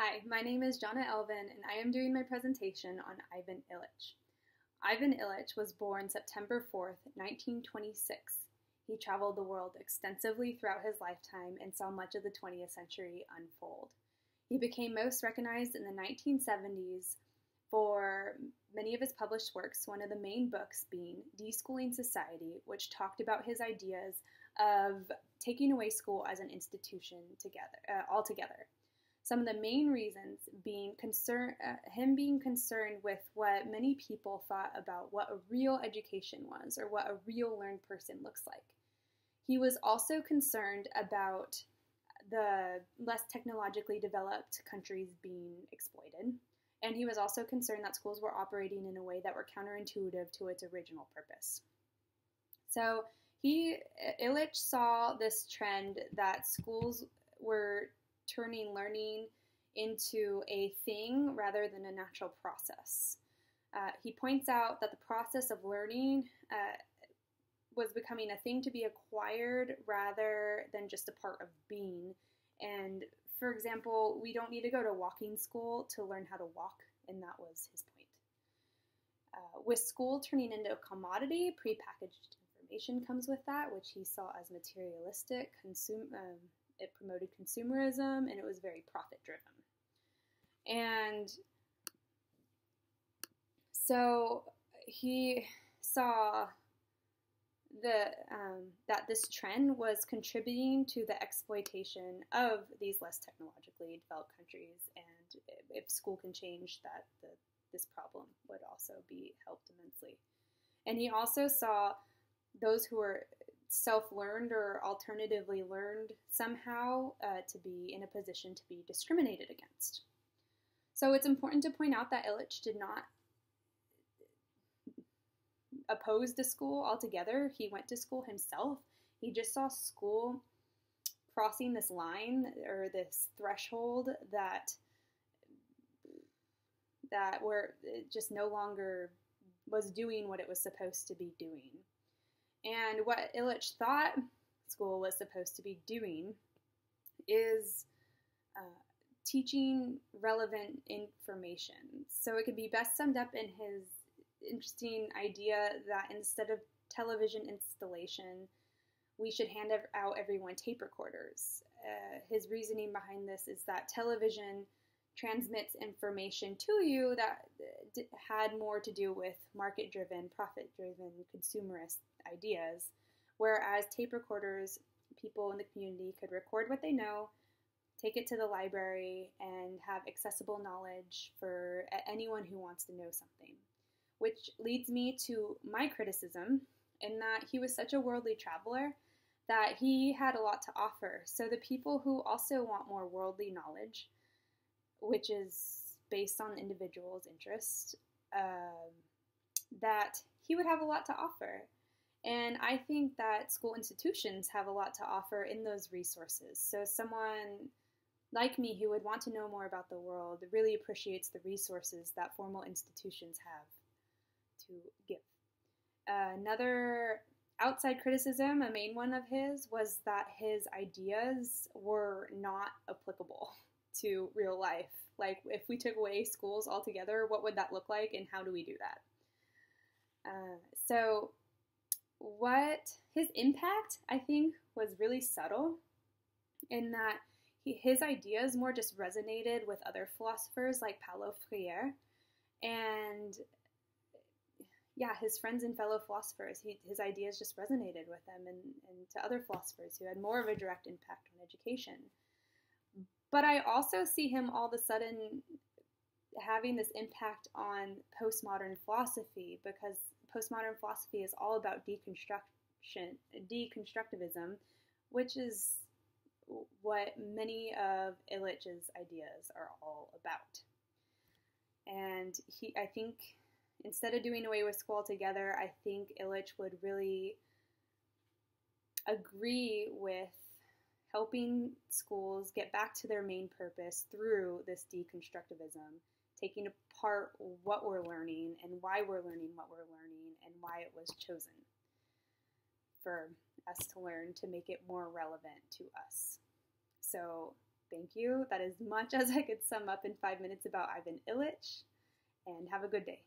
Hi, my name is Jonna Elvin, and I am doing my presentation on Ivan Illich. Ivan Illich was born September 4th, 1926. He traveled the world extensively throughout his lifetime and saw much of the 20th century unfold. He became most recognized in the 1970s for many of his published works, one of the main books being Deschooling Society, which talked about his ideas of taking away school as an institution together uh, altogether. Some of the main reasons being concern, uh, him being concerned with what many people thought about what a real education was or what a real learned person looks like. He was also concerned about the less technologically developed countries being exploited. And he was also concerned that schools were operating in a way that were counterintuitive to its original purpose. So he Illich saw this trend that schools were turning learning into a thing rather than a natural process. Uh, he points out that the process of learning uh, was becoming a thing to be acquired rather than just a part of being. And for example, we don't need to go to walking school to learn how to walk, and that was his point. Uh, with school turning into a commodity, prepackaged information comes with that, which he saw as materialistic, consume, um, it promoted consumerism, and it was very profit driven. And so he saw the um, that this trend was contributing to the exploitation of these less technologically developed countries, and if school can change that, the, this problem would also be helped immensely. And he also saw those who were self-learned or alternatively learned somehow uh, to be in a position to be discriminated against. So it's important to point out that Illich did not oppose the school altogether. He went to school himself. He just saw school crossing this line or this threshold that that where it just no longer was doing what it was supposed to be doing. And what Illich thought school was supposed to be doing is uh, teaching relevant information. So it could be best summed up in his interesting idea that instead of television installation, we should hand out everyone tape recorders. Uh, his reasoning behind this is that television transmits information to you that uh, had more to do with market driven, profit driven, consumerist ideas. Whereas tape recorders, people in the community could record what they know, take it to the library, and have accessible knowledge for anyone who wants to know something. Which leads me to my criticism in that he was such a worldly traveler that he had a lot to offer. So the people who also want more worldly knowledge, which is based on individuals' interest, um, that he would have a lot to offer. And I think that school institutions have a lot to offer in those resources. So, someone like me who would want to know more about the world really appreciates the resources that formal institutions have to give. Uh, another outside criticism, a main one of his, was that his ideas were not applicable to real life. Like, if we took away schools altogether, what would that look like, and how do we do that? Uh, so, what his impact, I think, was really subtle in that he, his ideas more just resonated with other philosophers like Paulo Freire and yeah, his friends and fellow philosophers, he, his ideas just resonated with them and, and to other philosophers who had more of a direct impact on education. But I also see him all of a sudden having this impact on postmodern philosophy because postmodern philosophy is all about deconstruction, deconstructivism, which is what many of Illich's ideas are all about. And he, I think, instead of doing away with school altogether, I think Illich would really agree with helping schools get back to their main purpose through this deconstructivism taking apart what we're learning and why we're learning what we're learning and why it was chosen for us to learn to make it more relevant to us. So thank you. That is much as I could sum up in five minutes about Ivan Illich, and have a good day.